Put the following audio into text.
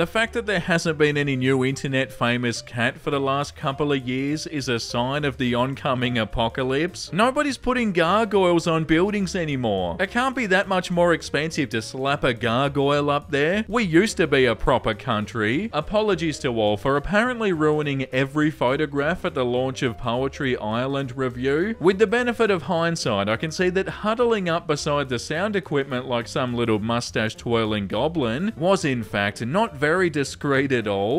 The fact that there hasn't been any new internet famous cat for the last couple of years is a sign of the oncoming apocalypse. Nobody's putting gargoyles on buildings anymore. It can't be that much more expensive to slap a gargoyle up there. We used to be a proper country. Apologies to all for apparently ruining every photograph at the launch of Poetry Ireland review. With the benefit of hindsight, I can see that huddling up beside the sound equipment like some little mustache twirling goblin was in fact not very discreet at all.